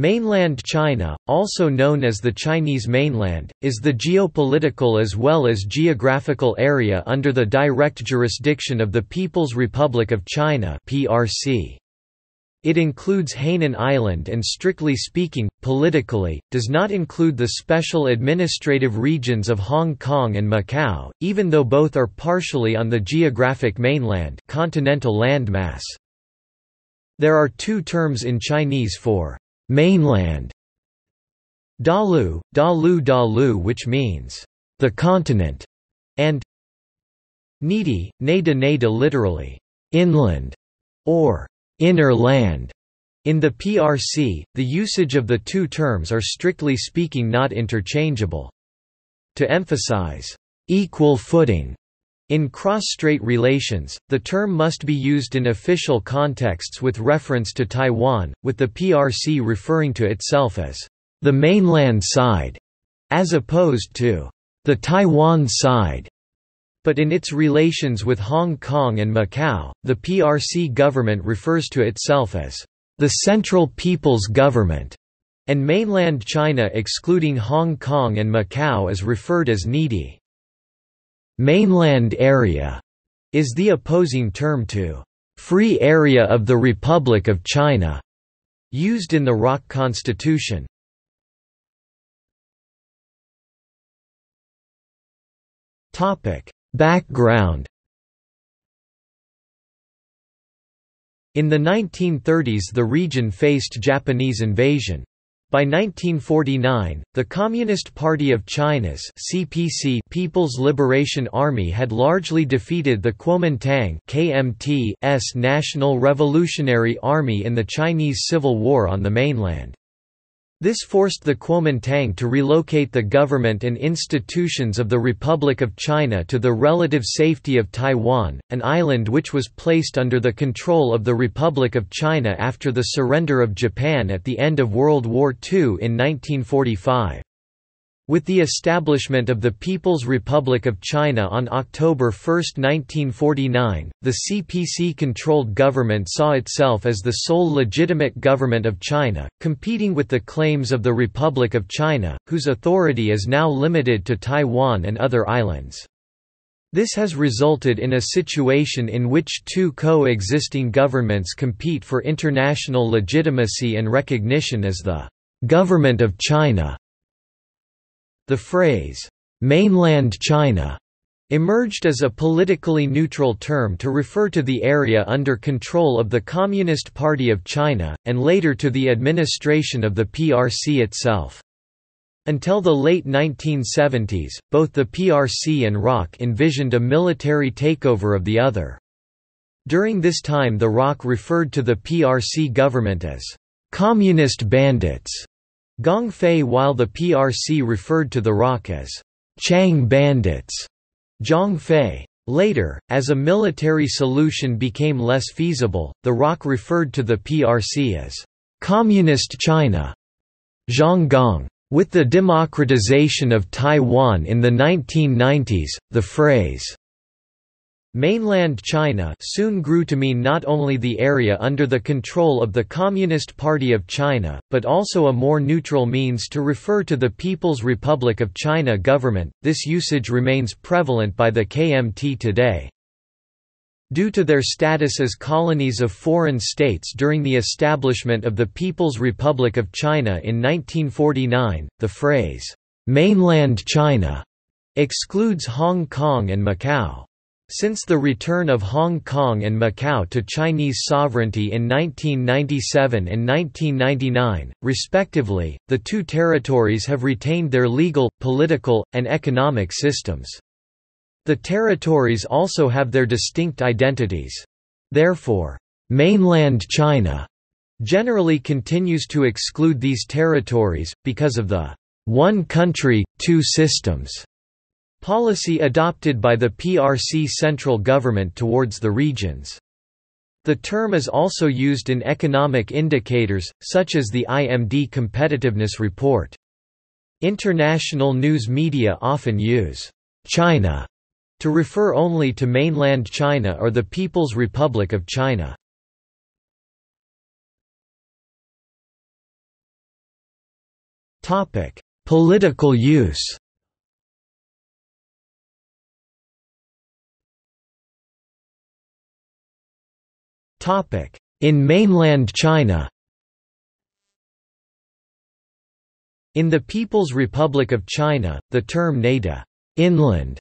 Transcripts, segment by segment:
Mainland China, also known as the Chinese mainland, is the geopolitical as well as geographical area under the direct jurisdiction of the People's Republic of China (PRC). It includes Hainan Island and strictly speaking, politically, does not include the special administrative regions of Hong Kong and Macau, even though both are partially on the geographic mainland continental landmass. There are two terms in Chinese for mainland Dalu, Dalu Dalu which means the continent, and Nidi, Nada Nada literally inland or inner land. In the PRC, the usage of the two terms are strictly speaking not interchangeable. To emphasize equal footing in cross-strait relations, the term must be used in official contexts with reference to Taiwan, with the PRC referring to itself as the mainland side, as opposed to the Taiwan side. But in its relations with Hong Kong and Macau, the PRC government refers to itself as the Central People's Government, and mainland China excluding Hong Kong and Macau is referred as NEDI. Mainland area is the opposing term to Free Area of the Republic of China, used in the ROC Constitution. Topic: Background In the 1930s the region faced Japanese invasion. By 1949, the Communist Party of China's CPC People's Liberation Army had largely defeated the Kuomintang KMT's National Revolutionary Army in the Chinese Civil War on the mainland. This forced the Kuomintang to relocate the government and institutions of the Republic of China to the relative safety of Taiwan, an island which was placed under the control of the Republic of China after the surrender of Japan at the end of World War II in 1945. With the establishment of the People's Republic of China on October 1, 1949, the CPC-controlled government saw itself as the sole legitimate government of China, competing with the claims of the Republic of China, whose authority is now limited to Taiwan and other islands. This has resulted in a situation in which two co-existing governments compete for international legitimacy and recognition as the «government of China» The phrase, "'mainland China' emerged as a politically neutral term to refer to the area under control of the Communist Party of China, and later to the administration of the PRC itself. Until the late 1970s, both the PRC and ROC envisioned a military takeover of the other. During this time the ROC referred to the PRC government as «communist bandits» Gong Fei while the PRC referred to the ROC as Chiang Bandits, Zhang Fei. Later, as a military solution became less feasible, the ROC referred to the PRC as Communist China, Zhonggong. With the democratization of Taiwan in the 1990s, the phrase Mainland China soon grew to mean not only the area under the control of the Communist Party of China, but also a more neutral means to refer to the People's Republic of China government. This usage remains prevalent by the KMT today. Due to their status as colonies of foreign states during the establishment of the People's Republic of China in 1949, the phrase, mainland China excludes Hong Kong and Macau. Since the return of Hong Kong and Macau to Chinese sovereignty in 1997 and 1999, respectively, the two territories have retained their legal, political, and economic systems. The territories also have their distinct identities. Therefore, mainland China generally continues to exclude these territories, because of the one country, two systems Policy adopted by the PRC central government towards the regions. The term is also used in economic indicators, such as the IMD Competitiveness Report. International news media often use China to refer only to mainland China or the People's Republic of China. Political use In mainland China In the People's Republic of China, the term Neida inland,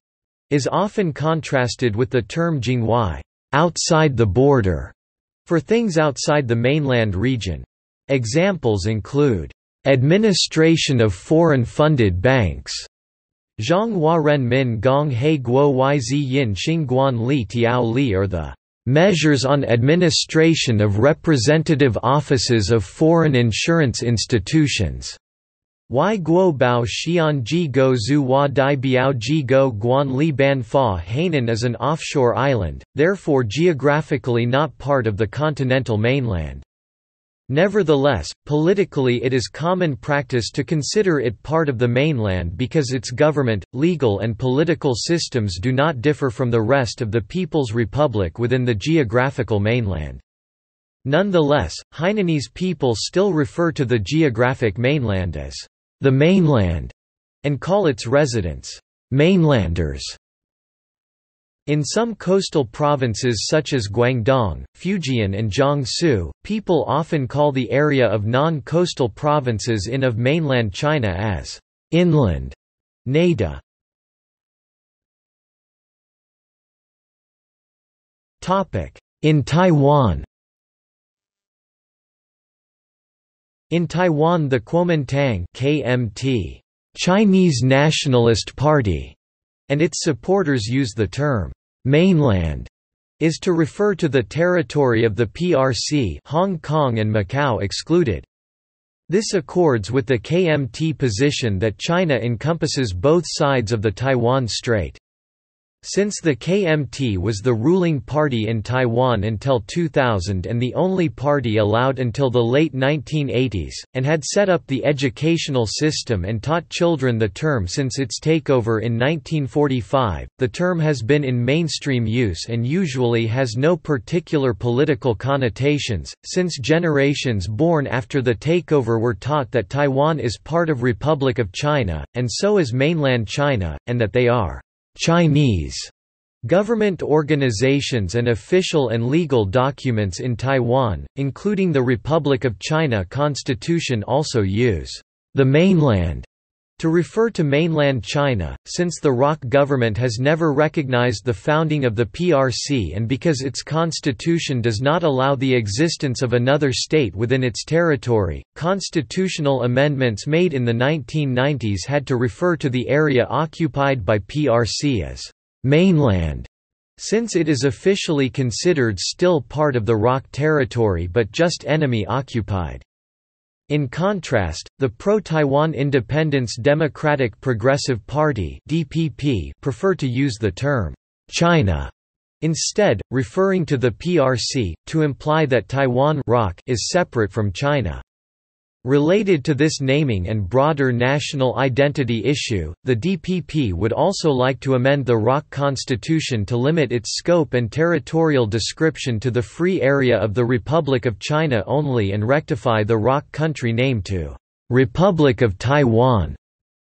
is often contrasted with the term Jinghuai outside the border, for things outside the mainland region. Examples include administration of foreign-funded banks, Zhonghua Renmin Gong He Guo Yin Xingguan Li Tiao Li or the measures on administration of representative offices of foreign insurance institutions. Y guo bao xian ji go zu hua dai biao ji go guan li ban fa Hainan is an offshore island, therefore geographically not part of the continental mainland. Nevertheless, politically it is common practice to consider it part of the mainland because its government, legal and political systems do not differ from the rest of the People's Republic within the geographical mainland. Nonetheless, Hainanese people still refer to the geographic mainland as the mainland, and call its residents mainlanders. In some coastal provinces such as Guangdong, Fujian and Jiangsu, people often call the area of non-coastal provinces in of mainland China as inland, Neida. In Taiwan In Taiwan the Kuomintang KMT, Chinese Nationalist Party, and its supporters use the term mainland is to refer to the territory of the PRC Hong Kong and Macau excluded. This accords with the KMT position that China encompasses both sides of the Taiwan Strait. Since the KMT was the ruling party in Taiwan until 2000 and the only party allowed until the late 1980s, and had set up the educational system and taught children the term since its takeover in 1945, the term has been in mainstream use and usually has no particular political connotations, since generations born after the takeover were taught that Taiwan is part of Republic of China, and so is mainland China, and that they are Chinese government organizations and official and legal documents in Taiwan, including the Republic of China Constitution also use the mainland to refer to mainland China, since the ROC government has never recognized the founding of the PRC and because its constitution does not allow the existence of another state within its territory, constitutional amendments made in the 1990s had to refer to the area occupied by PRC as mainland, since it is officially considered still part of the ROC territory but just enemy occupied. In contrast, the pro-Taiwan Independence Democratic Progressive Party (DPP) prefer to use the term China instead, referring to the PRC to imply that Taiwan rock is separate from China. Related to this naming and broader national identity issue, the DPP would also like to amend the ROC constitution to limit its scope and territorial description to the free area of the Republic of China only and rectify the ROC country name to Republic of Taiwan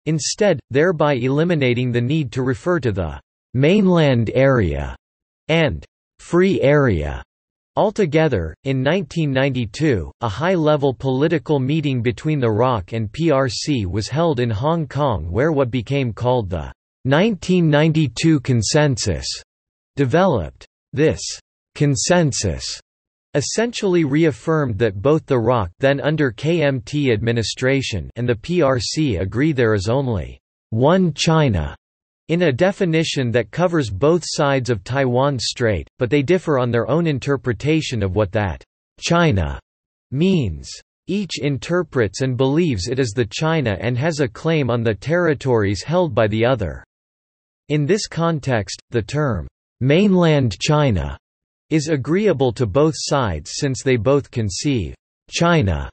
instead, thereby eliminating the need to refer to the mainland area and free area Altogether, in 1992, a high-level political meeting between the ROC and PRC was held in Hong Kong where what became called the 1992 Consensus developed. This consensus essentially reaffirmed that both the ROC then under KMT administration and the PRC agree there is only one China in a definition that covers both sides of Taiwan Strait, but they differ on their own interpretation of what that China means. Each interprets and believes it is the China and has a claim on the territories held by the other. In this context, the term, mainland China, is agreeable to both sides since they both conceive China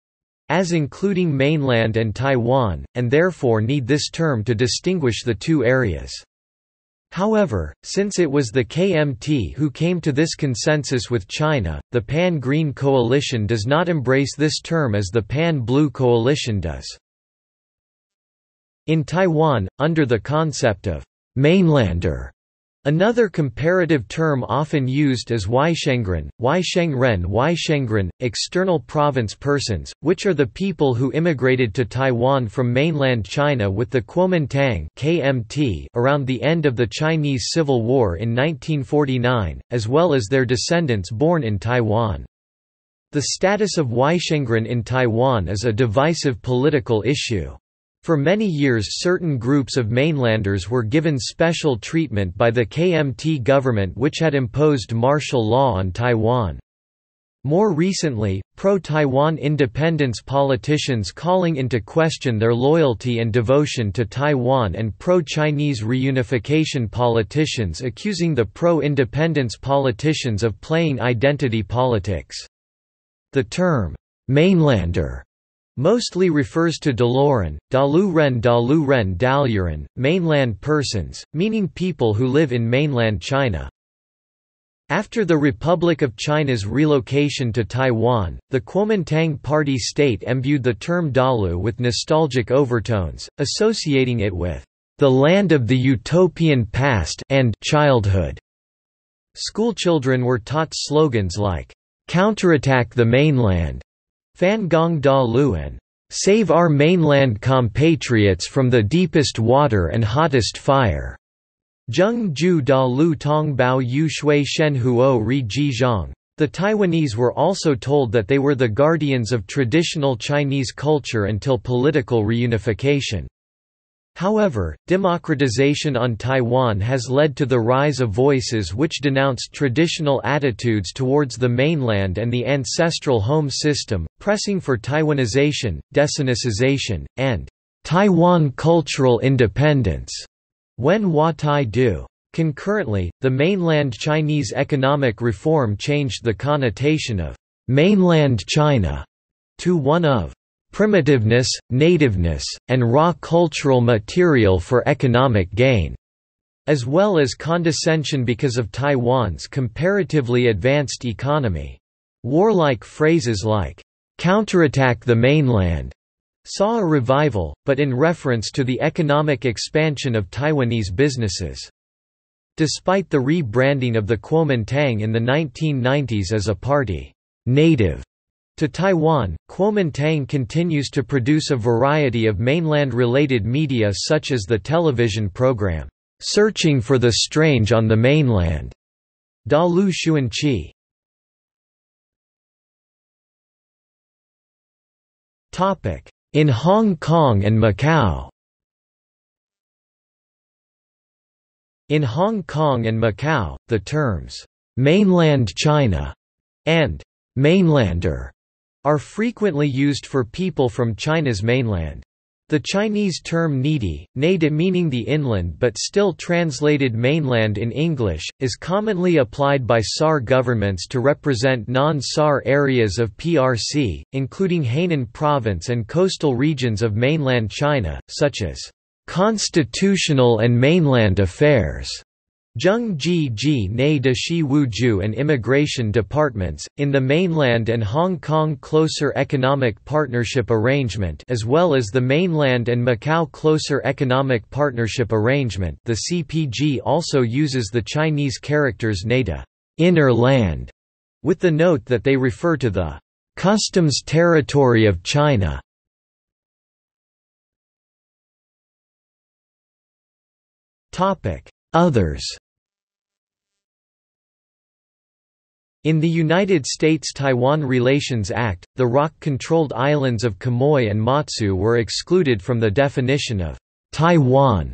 as including mainland and Taiwan, and therefore need this term to distinguish the two areas. However, since it was the KMT who came to this consensus with China, the Pan-Green Coalition does not embrace this term as the Pan-Blue Coalition does. In Taiwan, under the concept of mainlander, Another comparative term often used is Waishengren, Waishengren Waishengren, external province persons, which are the people who immigrated to Taiwan from mainland China with the Kuomintang KMT around the end of the Chinese Civil War in 1949, as well as their descendants born in Taiwan. The status of Waishengren in Taiwan is a divisive political issue. For many years certain groups of mainlanders were given special treatment by the KMT government which had imposed martial law on Taiwan. More recently, pro-Taiwan independence politicians calling into question their loyalty and devotion to Taiwan and pro-Chinese reunification politicians accusing the pro-independence politicians of playing identity politics. The term, mainlander mostly refers to Daloran, Dalu Ren Dalu Ren Daluran, mainland persons, meaning people who live in mainland China. After the Republic of China's relocation to Taiwan, the Kuomintang Party state imbued the term Dalu with nostalgic overtones, associating it with the land of the utopian past and childhood. Schoolchildren were taught slogans like, counterattack the mainland, Fan Gong Da Luan, save our mainland compatriots from the deepest water and hottest fire. Zheng Ju Da Lu Tong Bao Yu Shui Shen Huo Ri Ji Zhang. The Taiwanese were also told that they were the guardians of traditional Chinese culture until political reunification. However, democratization on Taiwan has led to the rise of voices which denounced traditional attitudes towards the mainland and the ancestral home system, pressing for Taiwanization, desinicization, and Taiwan cultural independence. When Tai Do. Concurrently, the mainland Chinese economic reform changed the connotation of mainland China to one of primitiveness, nativeness, and raw cultural material for economic gain, as well as condescension because of Taiwan's comparatively advanced economy. Warlike phrases like, counterattack the mainland, saw a revival, but in reference to the economic expansion of Taiwanese businesses. Despite the rebranding of the Kuomintang in the 1990s as a party, native to Taiwan, Kuomintang continues to produce a variety of mainland-related media such as the television program, "'Searching for the Strange on the Mainland' Da Lu Xuan Qi. In Hong Kong and Macau In Hong Kong and Macau, the terms, "'mainland China' and "'mainlander' are frequently used for people from China's mainland. The Chinese term needy, nade meaning the inland but still translated mainland in English, is commonly applied by SAR governments to represent non-SAR areas of PRC, including Hainan province and coastal regions of mainland China, such as constitutional and mainland affairs. Zheng Ji Ji Ne de Shi Wuju and Immigration Departments, in the Mainland and Hong Kong Closer Economic Partnership Arrangement as well as the Mainland and Macau Closer Economic Partnership Arrangement the CPG also uses the Chinese characters NADA inner land", with the note that they refer to the «customs territory of China». Others In the United States-Taiwan Relations Act, the ROC-controlled islands of Quemoy and Matsu were excluded from the definition of Taiwan.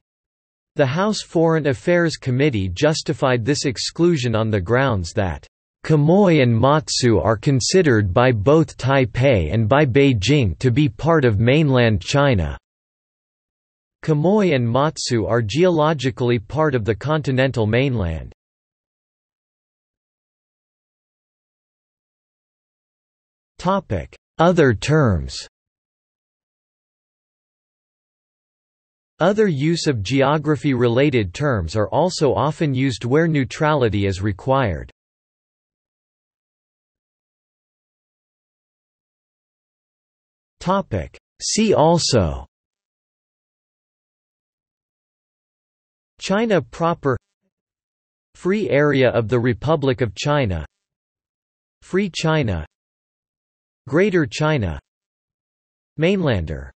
The House Foreign Affairs Committee justified this exclusion on the grounds that Quemoy and Matsu are considered by both Taipei and by Beijing to be part of mainland China. Quemoy and Matsu are geologically part of the continental mainland. Other terms. Other use of geography-related terms are also often used where neutrality is required. See also. China proper. Free Area of the Republic of China. Free China Greater China. Mainlander